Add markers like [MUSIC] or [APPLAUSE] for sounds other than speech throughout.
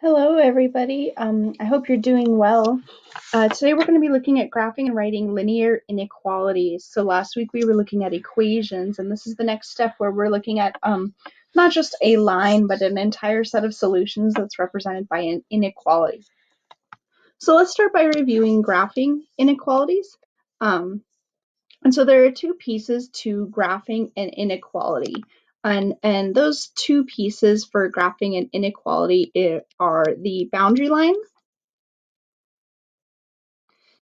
Hello, everybody. Um, I hope you're doing well. Uh, today we're going to be looking at graphing and writing linear inequalities. So last week we were looking at equations, and this is the next step where we're looking at um, not just a line, but an entire set of solutions that's represented by an inequality. So let's start by reviewing graphing inequalities. Um, and so there are two pieces to graphing an inequality. And, and those two pieces for graphing an inequality are the boundary line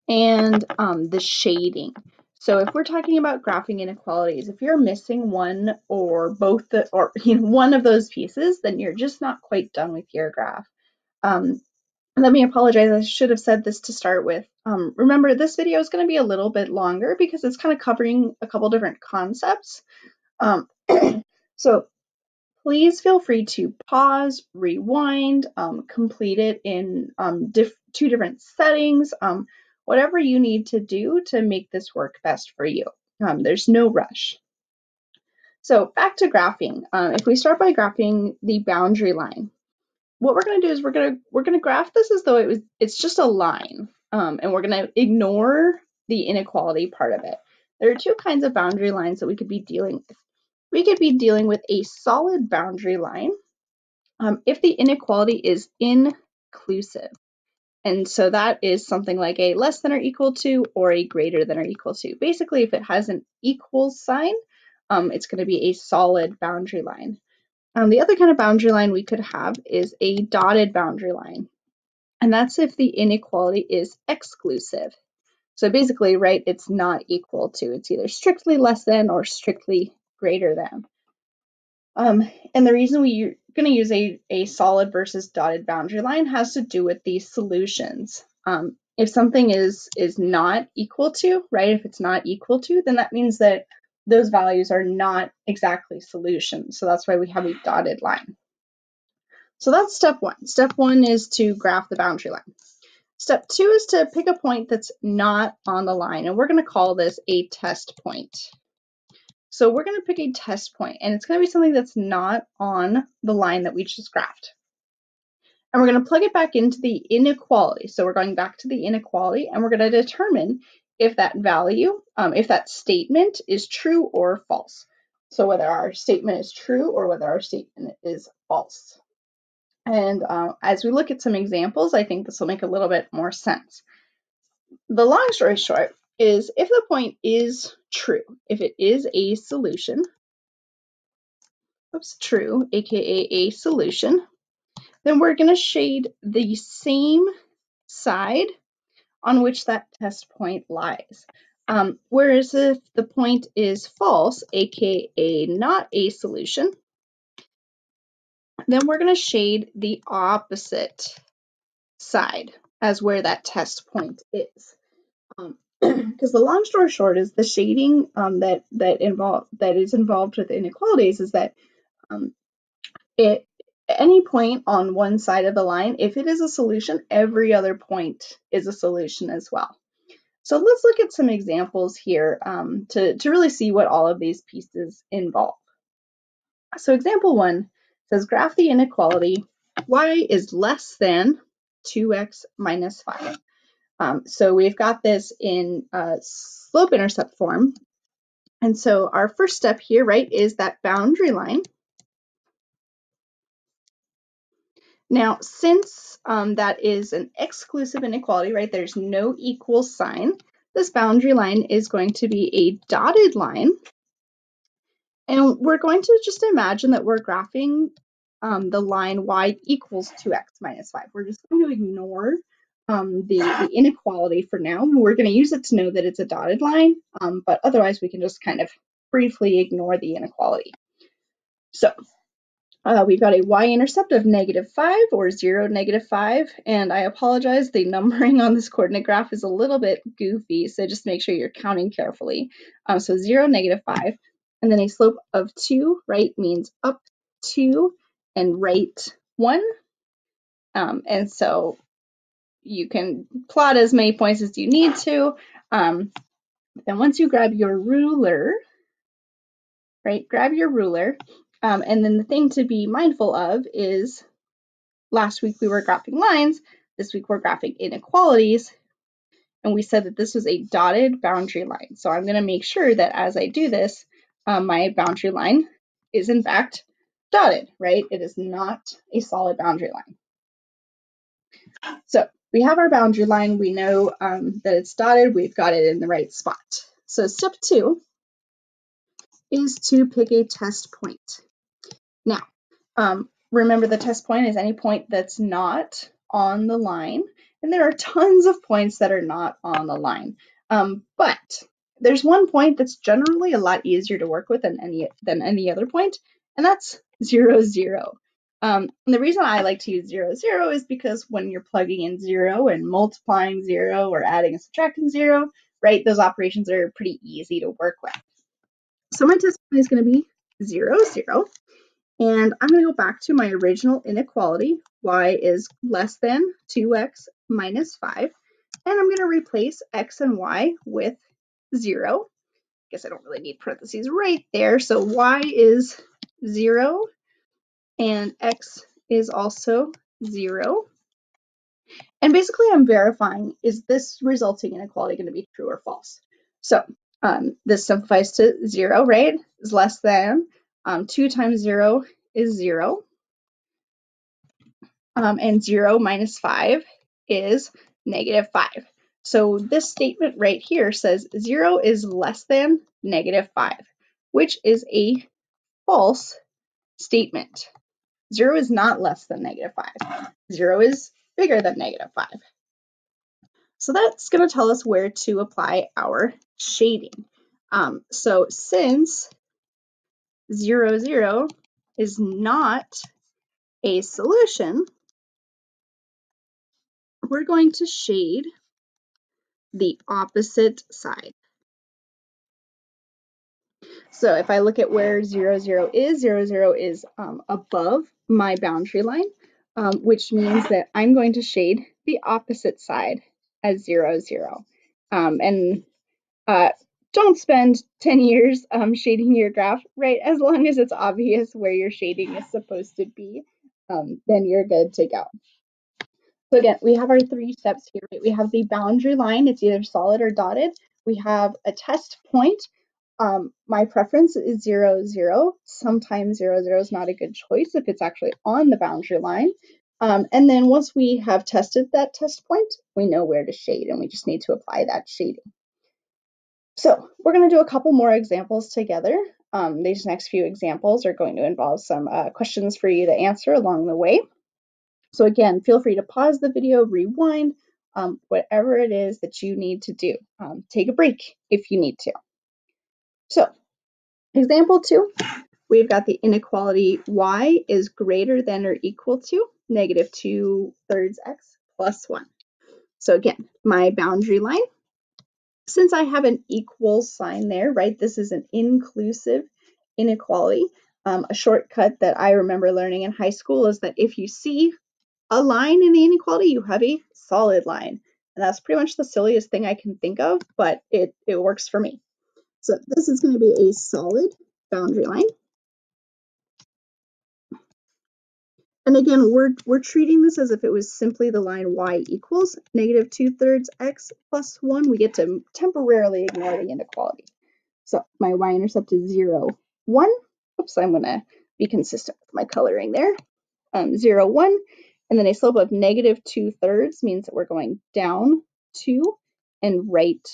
and um, the shading. So if we're talking about graphing inequalities, if you're missing one or both the, or [LAUGHS] you know, one of those pieces, then you're just not quite done with your graph. Um, let me apologize, I should have said this to start with. Um, remember, this video is going to be a little bit longer because it's kind of covering a couple different concepts. Um, [CLEARS THROAT] so please feel free to pause, rewind, um, complete it in um, diff two different settings, um, whatever you need to do to make this work best for you. Um, there's no rush. So back to graphing. Um, if we start by graphing the boundary line, what we're going to do is we're going to we're going to graph this as though it was it's just a line, um, and we're going to ignore the inequality part of it. There are two kinds of boundary lines that we could be dealing with. We could be dealing with a solid boundary line um, if the inequality is inclusive. And so that is something like a less than or equal to or a greater than or equal to. Basically, if it has an equal sign, um, it's going to be a solid boundary line. Um, the other kind of boundary line we could have is a dotted boundary line. And that's if the inequality is exclusive. So basically, right, it's not equal to. It's either strictly less than or strictly greater than. Um, and the reason we're going to use a, a solid versus dotted boundary line has to do with these solutions. Um, if something is is not equal to, right, if it's not equal to, then that means that those values are not exactly solutions. So that's why we have a dotted line. So that's step one. Step one is to graph the boundary line. Step two is to pick a point that's not on the line, and we're going to call this a test point. So we're going to pick a test point, and it's going to be something that's not on the line that we just graphed. And we're going to plug it back into the inequality. So we're going back to the inequality, and we're going to determine if that value, um, if that statement is true or false. So whether our statement is true or whether our statement is false. And uh, as we look at some examples, I think this will make a little bit more sense. The long story short is if the point is true, if it is a solution, oops, true, aka a solution, then we're going to shade the same side on which that test point lies. Um, whereas if the point is false, aka not a solution, then we're going to shade the opposite side as where that test point is. Um, [CLEARS THROAT] because the long story short is the shading um, that that involve that is involved with inequalities is that um, it any point on one side of the line, if it is a solution, every other point is a solution as well. So let's look at some examples here um, to, to really see what all of these pieces involve. So example one says graph the inequality y is less than 2x minus 5. Um, so we've got this in slope intercept form. And so our first step here, right, is that boundary line. Now, since um, that is an exclusive inequality, right, there's no equal sign, this boundary line is going to be a dotted line. And we're going to just imagine that we're graphing um, the line y equals 2x minus 5. We're just going to ignore um, the, the, inequality for now. We're going to use it to know that it's a dotted line, um, but otherwise we can just kind of briefly ignore the inequality. So uh, we've got a y-intercept of negative 5 or 0, negative 5, and I apologize, the [LAUGHS] numbering on this coordinate graph is a little bit goofy, so just make sure you're counting carefully. Um, so 0, negative 5, and then a slope of 2, right, means up 2 and right 1. Um, and so you can plot as many points as you need to. Um, then once you grab your ruler, right, grab your ruler. Um, and then the thing to be mindful of is last week we were graphing lines, this week we're graphing inequalities, and we said that this was a dotted boundary line. So I'm going to make sure that as I do this, um, my boundary line is in fact dotted, right? It is not a solid boundary line. So we have our boundary line. We know um, that it's dotted. We've got it in the right spot. So step two is to pick a test point. Now, um, remember the test point is any point that's not on the line. And there are tons of points that are not on the line. Um, but there's one point that's generally a lot easier to work with than any than any other point, and that's zero zero. Um, the reason I like to use zero zero is because when you're plugging in zero and multiplying zero or adding and subtracting zero, right, those operations are pretty easy to work with. So my test point is going to be zero zero, and I'm going to go back to my original inequality, y is less than 2x minus 5, and I'm going to replace x and y with 0. I guess I don't really need parentheses right there, so y is 0 and x is also 0. And basically I'm verifying, is this resulting inequality going to be true or false? So um, this simplifies to 0, right? Is less than. Um, 2 times 0 is 0. Um, and 0 minus 5 is negative 5. So this statement right here says 0 is less than negative 5, which is a false statement. 0 is not less than negative 5. 0 is bigger than negative 5. So that's going to tell us where to apply our shading. Um, so since 0, 0 is not a solution, we're going to shade the opposite side. So if I look at where 0, 0 is, 0, 0 is um, above my boundary line, um, which means that I'm going to shade the opposite side as 0, 0. Um, and uh, don't spend 10 years um, shading your graph, right? As long as it's obvious where your shading is supposed to be, um, then you're good to go. So again, we have our three steps here. Right? We have the boundary line, it's either solid or dotted. We have a test point. Um, my preference is zero, zero. Sometimes zero, zero is not a good choice if it's actually on the boundary line. Um, and then once we have tested that test point, we know where to shade and we just need to apply that shading. So we're going to do a couple more examples together. Um, these next few examples are going to involve some uh, questions for you to answer along the way. So again, feel free to pause the video, rewind, um, whatever it is that you need to do. Um, take a break if you need to. So example two, we've got the inequality y is greater than or equal to negative 2 thirds x plus 1. So again, my boundary line, since I have an equal sign there, right, this is an inclusive inequality. Um, a shortcut that I remember learning in high school is that if you see a line in the inequality, you have a solid line. And that's pretty much the silliest thing I can think of, but it, it works for me. So this is going to be a solid boundary line. And again, we're, we're treating this as if it was simply the line y equals negative 2 thirds x plus 1. We get to temporarily ignore the inequality. So my y-intercept is 0, 1. Oops, I'm going to be consistent with my coloring there. Um, 0, 1. And then a slope of negative 2 thirds means that we're going down 2 and right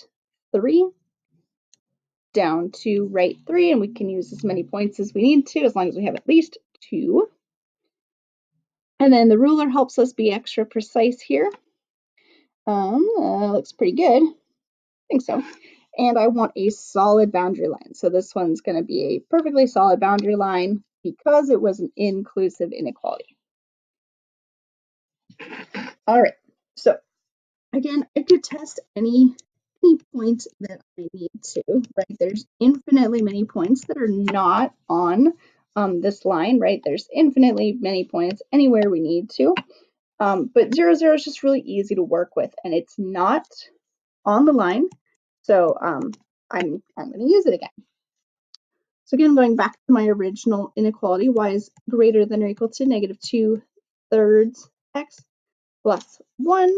3, down to right 3, and we can use as many points as we need to as long as we have at least 2. And then the ruler helps us be extra precise here. Um, uh, looks pretty good. I think so. And I want a solid boundary line. So this one's going to be a perfectly solid boundary line because it was an inclusive inequality. All right, so again, I could test any, any point that I need to, right? There's infinitely many points that are not on um, this line, right? There's infinitely many points anywhere we need to. Um, but zero, zero is just really easy to work with and it's not on the line. So um, I'm, I'm going to use it again. So again, going back to my original inequality, y is greater than or equal to negative 2 thirds x plus 1.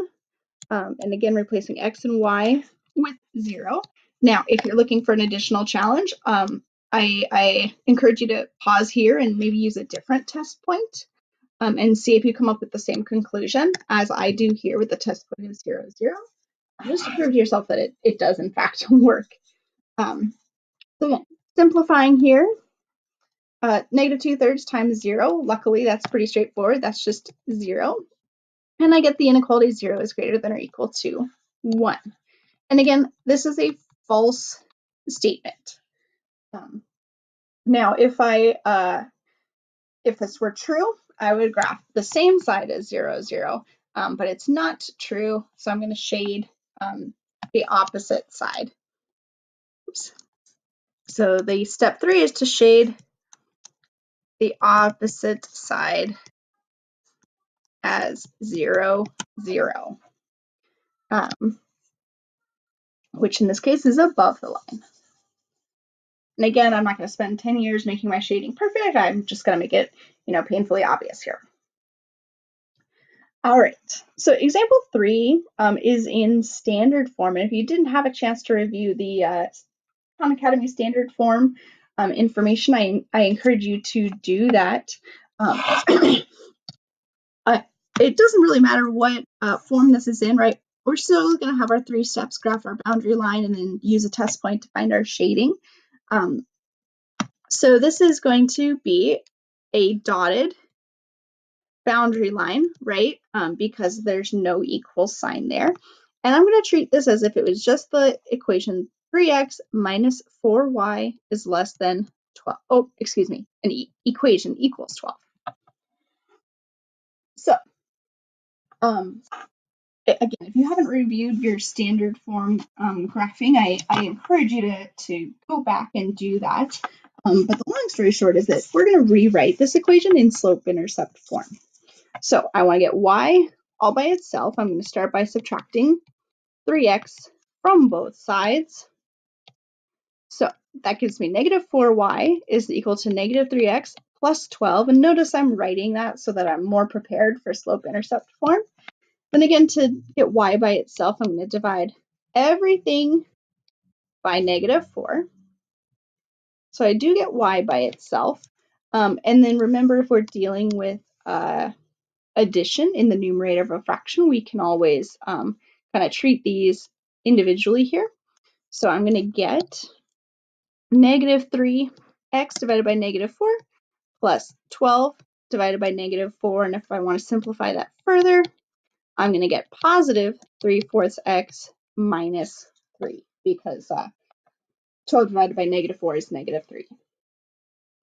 Um, and again, replacing x and y with 0. Now, if you're looking for an additional challenge, um, I, I, encourage you to pause here and maybe use a different test point um, and see if you come up with the same conclusion as I do here with the test point of 0, 0. Just to prove to yourself that it, it does in fact [LAUGHS] work. Um, so simplifying here, uh, negative 2 thirds times 0. Luckily, that's pretty straightforward. That's just 0. And I get the inequality 0 is greater than or equal to 1. And again, this is a false statement. Um, now, if I uh, if this were true, I would graph the same side as 0, 0, um, but it's not true, so I'm going to shade um, the opposite side. Oops. So the step three is to shade the opposite side as 0, 0, um, which in this case is above the line. And again, I'm not going to spend 10 years making my shading perfect. I'm just going to make it, you know, painfully obvious here. All right, so example three um, is in standard form. And if you didn't have a chance to review the uh, Khan Academy standard form um, information, I, I encourage you to do that. Um, [COUGHS] uh, it doesn't really matter what uh, form this is in, right? We're still going to have our three steps, graph our boundary line, and then use a test point to find our shading. Um, so this is going to be a dotted boundary line, right? Um, because there's no equal sign there. And I'm going to treat this as if it was just the equation 3x minus 4y is less than 12. Oh, excuse me, an e equation equals 12. So, um, again, if you haven't reviewed your standard form um, graphing, I, I encourage you to, to go back and do that. Um, but the long story short is that we're going to rewrite this equation in slope-intercept form. So I want to get y all by itself. I'm going to start by subtracting 3x from both sides. So that gives me negative 4y is equal to negative 3x plus 12. And notice I'm writing that so that I'm more prepared for slope-intercept form. Then again, to get y by itself, I'm going to divide everything by negative 4. So I do get y by itself. Um, and then remember, if we're dealing with uh, addition in the numerator of a fraction, we can always um, kind of treat these individually here. So I'm going to get negative 3x divided by negative 4 plus 12 divided by negative 4. And if I want to simplify that further, I'm going to get positive 3 fourths x minus 3 because uh, 12 divided by negative 4 is negative 3.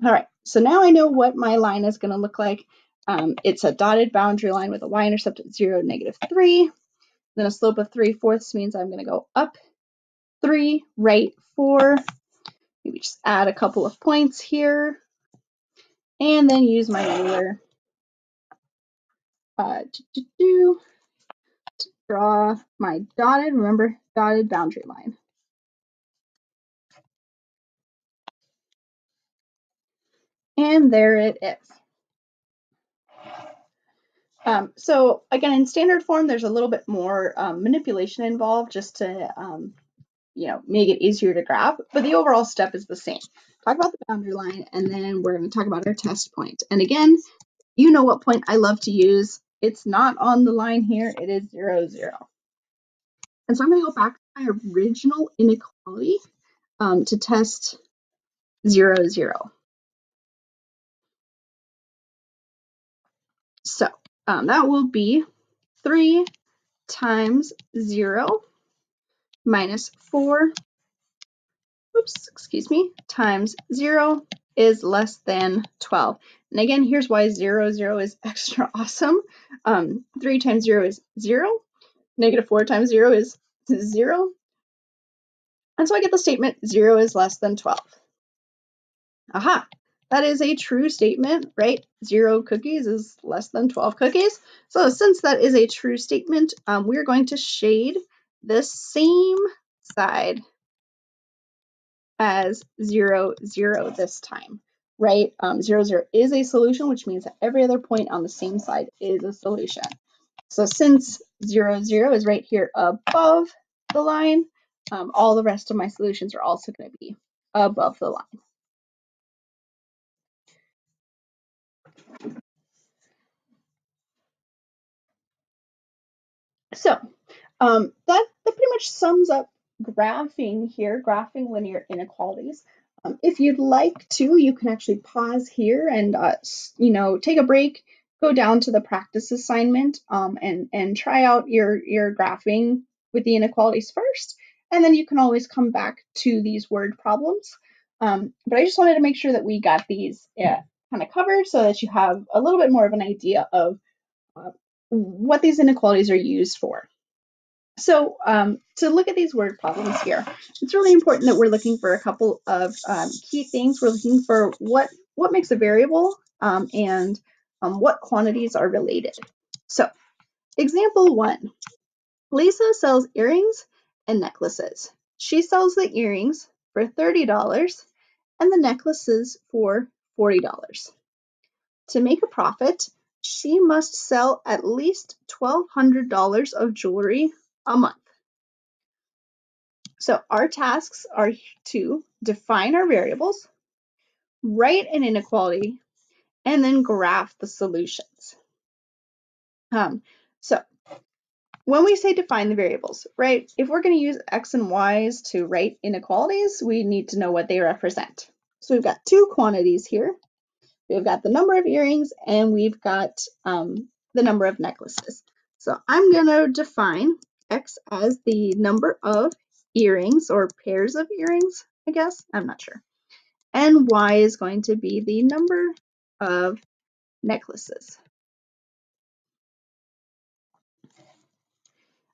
All right, so now I know what my line is going to look like. Um, it's a dotted boundary line with a y-intercept at 0, negative 3. Then a slope of 3 fourths means I'm going to go up 3, right 4. Maybe just add a couple of points here. And then use my ruler uh, to, to draw my dotted, remember, dotted boundary line. And there it is. Um, so again, in standard form, there's a little bit more um, manipulation involved just to, um, you know, make it easier to graph, but the overall step is the same. Talk about the boundary line, and then we're going to talk about our test point. And again, you know what point I love to use. It's not on the line here. It is zero, zero. And so I'm going to go back to my original inequality um, to test zero, zero. So um, that will be 3 times 0 minus 4, oops, excuse me, times 0 is less than 12. And again, here's why 0, 0 is [LAUGHS] extra awesome. Um, 3 times 0 is 0. Negative 4 times 0 is 0. And so I get the statement 0 is less than 12. Aha, that is a true statement, right? Zero cookies is less than 12 cookies. So since that is a true statement, um, we're going to shade the same side as zero, zero this time. Right? Um, 0, 0 is a solution, which means that every other point on the same side is a solution. So since 0, 0 is right here above the line, um, all the rest of my solutions are also going to be above the line. So um, that, that pretty much sums up graphing here, graphing linear inequalities. Um, if you'd like to, you can actually pause here and, uh, you know, take a break, go down to the practice assignment um, and, and try out your, your graphing with the inequalities first. And then you can always come back to these word problems. Um, but I just wanted to make sure that we got these yeah, kind of covered so that you have a little bit more of an idea of uh, what these inequalities are used for. So um, to look at these word problems here, it's really important that we're looking for a couple of um, key things. We're looking for what, what makes a variable um, and um, what quantities are related. So example one, Lisa sells earrings and necklaces. She sells the earrings for $30 and the necklaces for $40. To make a profit, she must sell at least $1,200 of jewelry a month. So our tasks are to define our variables, write an inequality, and then graph the solutions. Um, so when we say define the variables, right, if we're going to use x and y's to write inequalities, we need to know what they represent. So we've got two quantities here. We've got the number of earrings and we've got um, the number of necklaces. So I'm going to define x as the number of earrings or pairs of earrings, I guess. I'm not sure. And y is going to be the number of necklaces.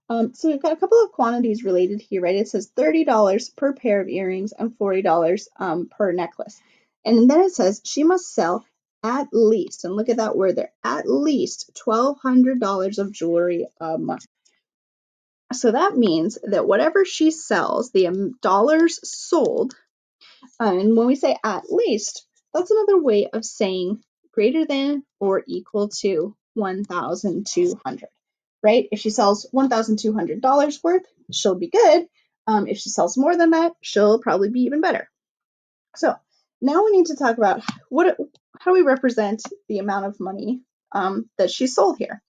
Um, so we've got a couple of quantities related here, right? It says $30 per pair of earrings and $40 um, per necklace. And then it says she must sell at least, and look at that word there, at least $1,200 of jewelry a month. So that means that whatever she sells, the dollars sold, and when we say at least, that's another way of saying greater than or equal to 1,200, right? If she sells $1,200 worth, she'll be good. Um, if she sells more than that, she'll probably be even better. So now we need to talk about what, how do we represent the amount of money um, that she sold here.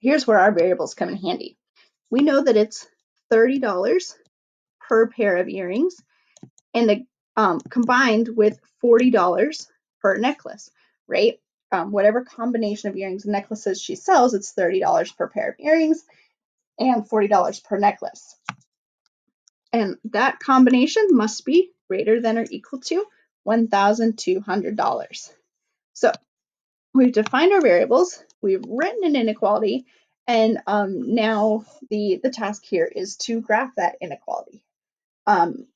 Here's where our variables come in handy we know that it's $30 per pair of earrings and the, um, combined with $40 per necklace, right? Um, whatever combination of earrings and necklaces she sells, it's $30 per pair of earrings and $40 per necklace. And that combination must be greater than or equal to $1,200. So we've defined our variables, we've written an inequality, and um, now the, the task here is to graph that inequality. Um,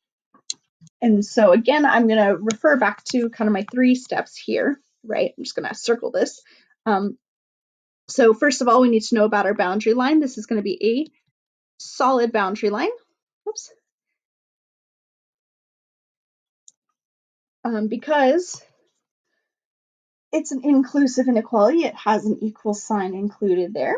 and so again, I'm going to refer back to kind of my three steps here, right? I'm just going to circle this. Um, so first of all, we need to know about our boundary line. This is going to be a solid boundary line. Oops. Um, because it's an inclusive inequality, it has an equal sign included there.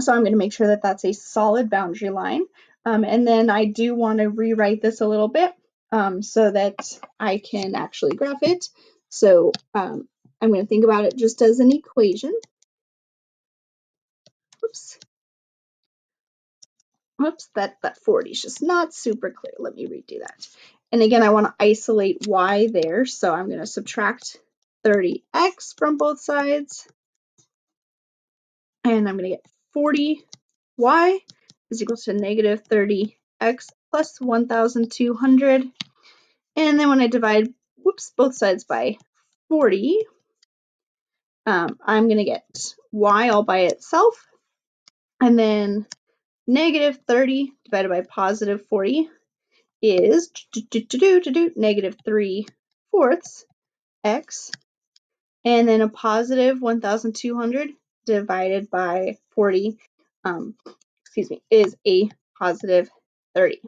So I'm going to make sure that that's a solid boundary line. Um, and then I do want to rewrite this a little bit um, so that I can actually graph it. So um, I'm going to think about it just as an equation. Oops. Whoops, that, that 40 is just not super clear. Let me redo that. And again, I want to isolate y there. So I'm going to subtract 30x from both sides. And I'm going to get 40y is equal to negative 30x plus 1,200. And then when I divide, whoops, both sides by 40, um, I'm going to get y all by itself. And then negative 30 divided by positive 40 is negative 3 fourths x. And then a positive 1,200 divided by 40, um, excuse me, is a positive 30.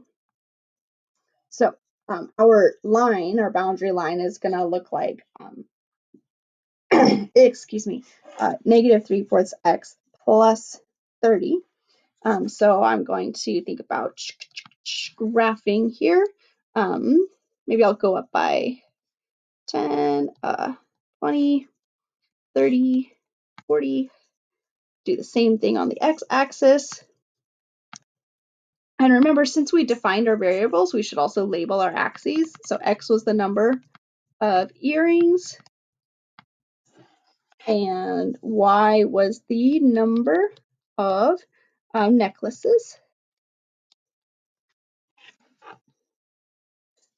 So um, our line, our boundary line is going to look like, um, [CLEARS THROAT] excuse me, uh, negative 3 fourths x plus 30. Um, so I'm going to think about graphing here. Um, maybe I'll go up by 10, uh, 20, 30, 40. Do the same thing on the x-axis. And remember, since we defined our variables, we should also label our axes. So x was the number of earrings, and y was the number of um, necklaces.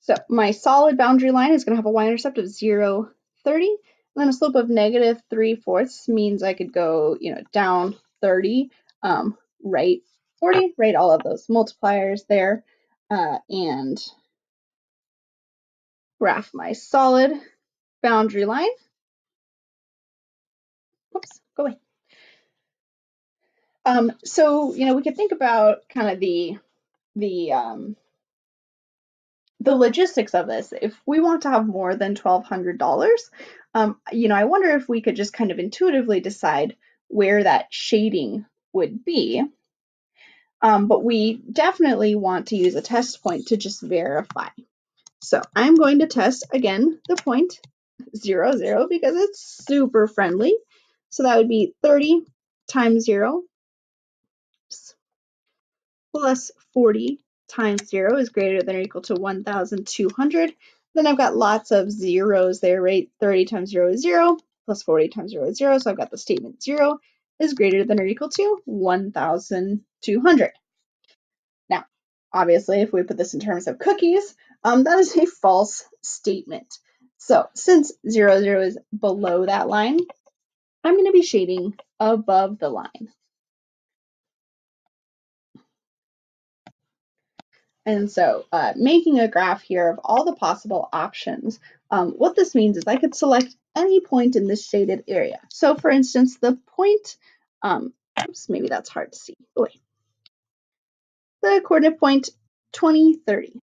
So my solid boundary line is going to have a y-intercept of 0, 30, and then a slope of negative 3 fourths means I could go, you know, down 30, um, right 40, right all of those multipliers there, uh, and graph my solid boundary line. Oops, go away. Um, so, you know, we could think about kind of the, the, um, the logistics of this. If we want to have more than $1,200, um, you know, I wonder if we could just kind of intuitively decide where that shading would be. Um, but we definitely want to use a test point to just verify. So I'm going to test again the point zero zero because it's super friendly. So that would be 30 times zero plus 40 times zero is greater than or equal to 1,200. Then I've got lots of zeros there, right? 30 times zero is zero, plus 40 times zero is zero. So I've got the statement zero is greater than or equal to 1,200. Now, obviously, if we put this in terms of cookies, um, that is a false statement. So since zero zero is below that line, I'm going to be shading above the line. And so uh, making a graph here of all the possible options, um, what this means is I could select any point in this shaded area. So for instance, the point, um, oops, maybe that's hard to see. Oh, wait. The coordinate point 2030.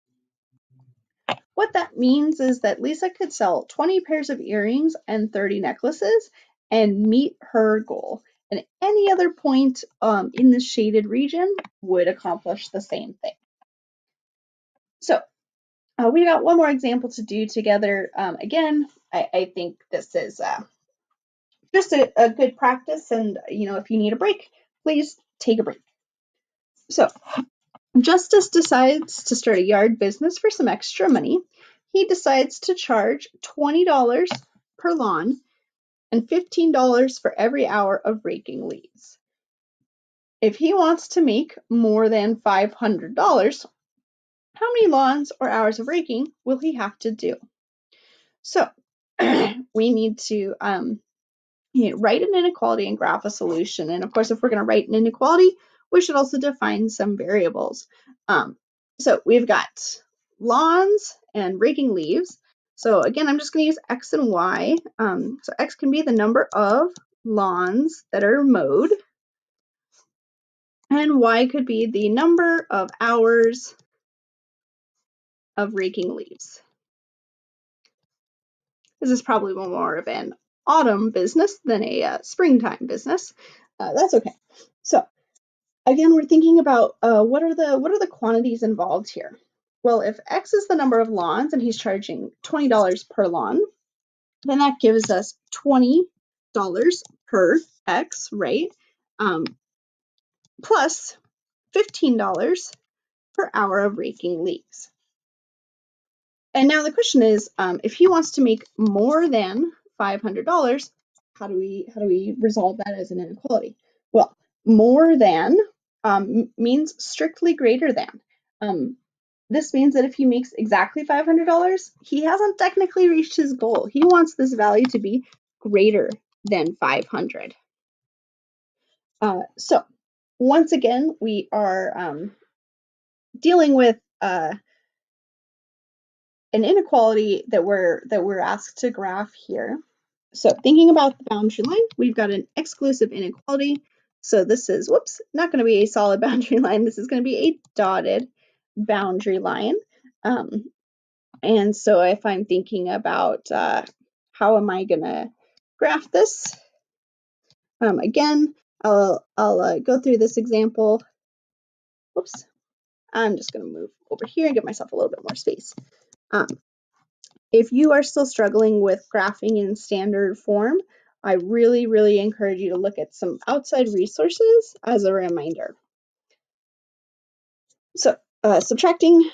What that means is that Lisa could sell 20 pairs of earrings and 30 necklaces and meet her goal. And any other point um, in the shaded region would accomplish the same thing. So uh, we got one more example to do together. Um, again, I, I, think this is uh, just a, a, good practice. And, you know, if you need a break, please take a break. So Justice decides to start a yard business for some extra money. He decides to charge $20 per lawn and $15 for every hour of raking leaves. If he wants to make more than $500, how many lawns or hours of raking will he have to do? So [CLEARS THROAT] we need to um, you know, write an inequality and graph a solution. And of course, if we're going to write an inequality, we should also define some variables. Um, so we've got lawns and raking leaves. So again, I'm just going to use x and y. Um, so x can be the number of lawns that are mowed, and y could be the number of hours of raking leaves. This is probably more of an autumn business than a uh, springtime business. Uh, that's okay. So again, we're thinking about uh, what are the what are the quantities involved here. Well, if X is the number of lawns and he's charging $20 per lawn, then that gives us $20 per X, right? Um, plus $15 per hour of raking leaves. And now the question is, um, if he wants to make more than $500, how do we how do we resolve that as an inequality? Well, more than um, means strictly greater than. Um, this means that if he makes exactly $500, he hasn't technically reached his goal. He wants this value to be greater than 500. Uh, so once again, we are um, dealing with uh, an inequality that we're that we're asked to graph here. So thinking about the boundary line, we've got an exclusive inequality. So this is, whoops, not going to be a solid [LAUGHS] boundary line. This is going to be a dotted boundary line. Um, And so if I'm thinking about uh, how am I going to graph this, um, again, I'll, I'll uh, go through this example. Whoops. I'm just going to move over here and give myself a little bit more space. Um, if you are still struggling with graphing in standard form, I really, really encourage you to look at some outside resources as a reminder. So uh, subtracting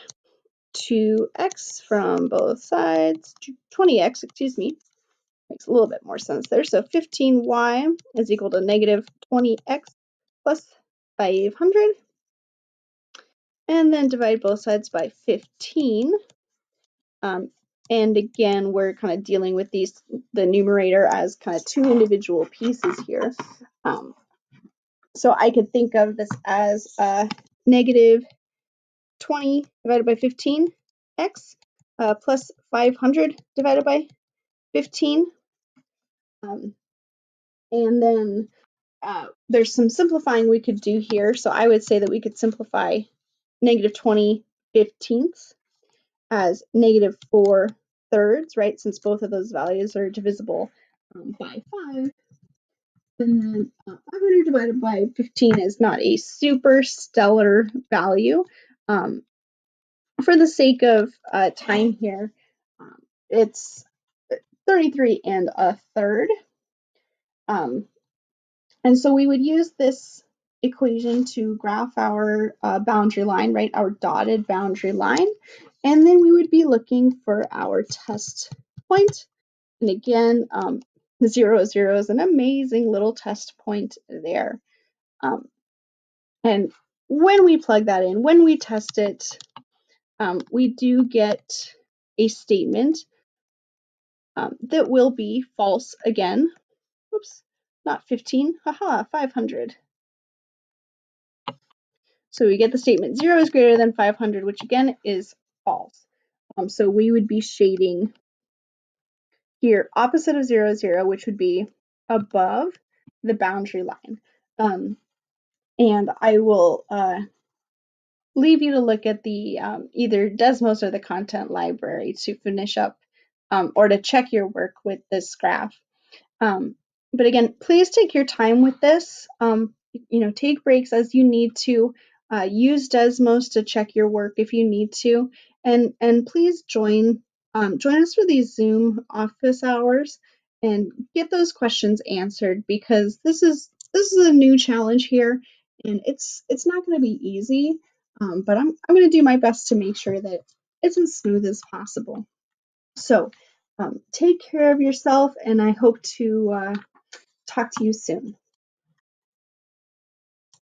2x from both sides, 20x, excuse me, makes a little bit more sense there. So 15y is equal to negative 20x plus 500. And then divide both sides by 15. Um, and again, we're kind of dealing with these the numerator as kind of two individual pieces here. Um, so I could think of this as negative 20 divided by 15x uh, plus 500 divided by 15. Um, and then uh, there's some simplifying we could do here. So I would say that we could simplify negative 20 fifteenths as negative 4 thirds, right? Since both of those values are divisible um, by 5. And then uh, 500 divided by 15 is not a super stellar value. Um, for the sake of uh, time here, um, it's 33 and a third. Um, and so we would use this equation to graph our uh, boundary line, right, our dotted boundary line. And then we would be looking for our test point. And again, um, zero, zero is an amazing little test point there. Um, and when we plug that in, when we test it, um, we do get a statement um, that will be false again. Oops, not 15, haha, 500. So we get the statement 0 is greater than 500, which again is false. Um, so we would be shading here opposite of 0, 0, which would be above the boundary line. Um, and I will uh, leave you to look at the um, either Desmos or the content library to finish up um, or to check your work with this graph. Um, but again, please take your time with this. Um, you know, take breaks as you need to. Uh, use Desmos to check your work if you need to, and and please join um, join us for these Zoom office hours and get those questions answered because this is this is a new challenge here, and it's it's not going to be easy. Um, but I'm I'm going to do my best to make sure that it's as smooth as possible. So um, take care of yourself, and I hope to uh, talk to you soon.